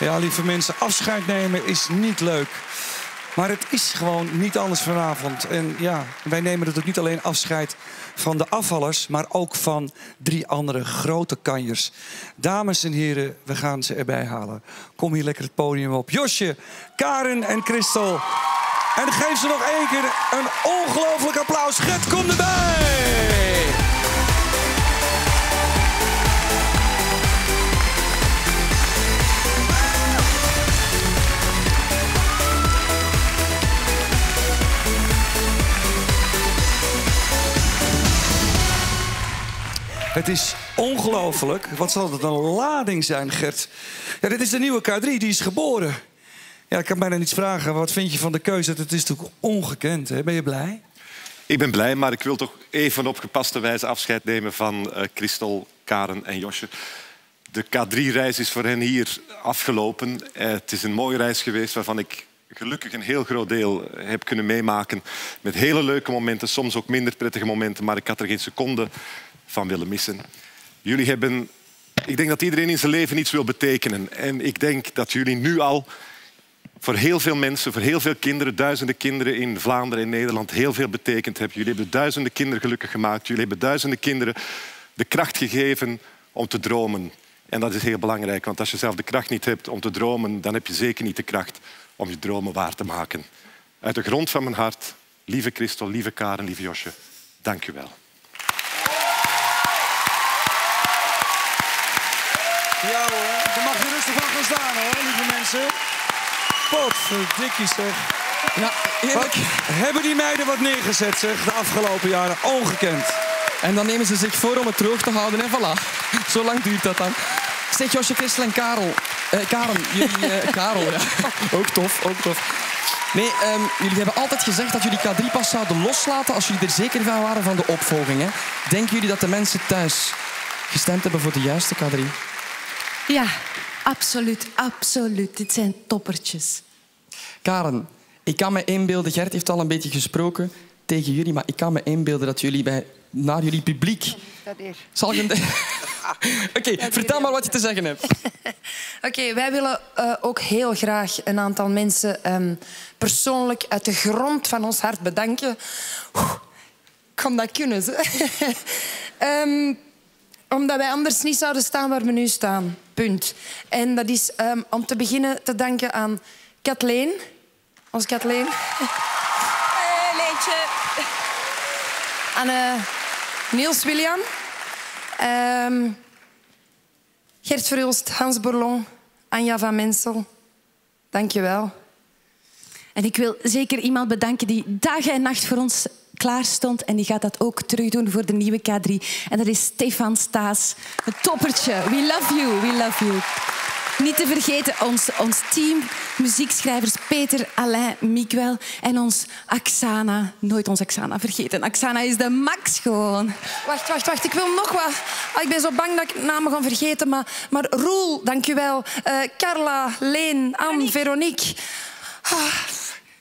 Ja, lieve mensen, afscheid nemen is niet leuk. Maar het is gewoon niet anders vanavond. En ja, wij nemen natuurlijk niet alleen afscheid van de afvallers, maar ook van drie andere grote kanjers. Dames en heren, we gaan ze erbij halen. Kom hier lekker het podium op. Josje, Karen en Christel. En geef ze nog één keer een ongelooflijk applaus. Gert, kom erbij! Het is ongelooflijk. Wat zal het een lading zijn, Gert? Ja, dit is de nieuwe K3, die is geboren. Ja, ik kan bijna niets vragen. Wat vind je van de keuze? Het is natuurlijk ongekend. Hè? Ben je blij? Ik ben blij, maar ik wil toch even op gepaste wijze afscheid nemen van uh, Christel, Karen en Josje. De K3-reis is voor hen hier afgelopen. Uh, het is een mooie reis geweest waarvan ik gelukkig een heel groot deel heb kunnen meemaken. Met hele leuke momenten, soms ook minder prettige momenten, maar ik had er geen seconde van willen missen. Jullie hebben... Ik denk dat iedereen in zijn leven iets wil betekenen. En ik denk dat jullie nu al voor heel veel mensen, voor heel veel kinderen, duizenden kinderen in Vlaanderen en Nederland heel veel betekend hebben. Jullie hebben duizenden kinderen gelukkig gemaakt. Jullie hebben duizenden kinderen de kracht gegeven om te dromen. En dat is heel belangrijk, want als je zelf de kracht niet hebt om te dromen, dan heb je zeker niet de kracht om je dromen waar te maken. Uit de grond van mijn hart, lieve Christel, lieve Karen, lieve Josje, dank u wel. Ja hoor, mag je rustig van gaan staan hoor, lieve mensen. Potverdikkie zeg. Ja, Wat hebben die meiden wat neergezet zeg, de afgelopen jaren. Ongekend. En dan nemen ze zich voor om het droog te houden en voilà. Zo lang duurt dat dan. Zeg Josje, Christel en Karel. Eh, Karen, jullie... eh, Karel, ja. Ook tof, ook tof. Nee, ehm, jullie hebben altijd gezegd dat jullie K3 pas zouden loslaten als jullie er zeker van waren van de opvolging. Hè? Denken jullie dat de mensen thuis gestemd hebben voor de juiste K3? Ja, absoluut, absoluut. Dit zijn toppertjes. Karen, ik kan me inbeelden, Gert heeft al een beetje gesproken tegen jullie, maar ik kan me inbeelden dat jullie bij, naar jullie publiek... Zal ik een... Oké, vertel maar wat je te zeggen hebt. Oké, wij willen eh, ook heel graag een aantal mensen ehm, persoonlijk uit de grond van ons hart bedanken. Oeh, kan dat kunnen, ze. Ehm, omdat wij anders niet zouden staan waar we nu staan. Punt. En dat is ehm, om te beginnen te danken aan Kathleen. Ons Kathleen. Hey, Leentje. Aan eh, Niels William. Ehm, Gert Verhulst, Hans Borlon, Anja van Mensel. Dank je wel. En ik wil zeker iemand bedanken die dag en nacht voor ons klaar stond. En die gaat dat ook terug doen voor de nieuwe K3. En dat is Stefan Staes. Een toppertje. We love you. We love you. Niet te vergeten ons, ons team, muziekschrijvers Peter, Alain, Miguel en ons Axana. Nooit ons Axana vergeten. Axana is de max gewoon. Wacht, wacht, wacht. Ik wil nog wat. Ah, ik ben zo bang dat ik namen ga vergeten. Maar, maar Roel, dank je wel. Eh, Carla, Leen, Anne, Veronique. Ah,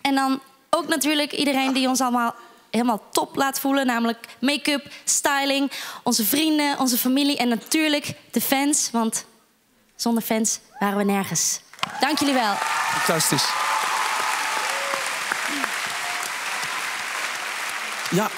En dan ook natuurlijk iedereen die ons allemaal helemaal top laat voelen. Namelijk make-up, styling, onze vrienden, onze familie en natuurlijk de fans. Want zonder fans waren we nergens. Dank jullie wel. Fantastisch. Ja,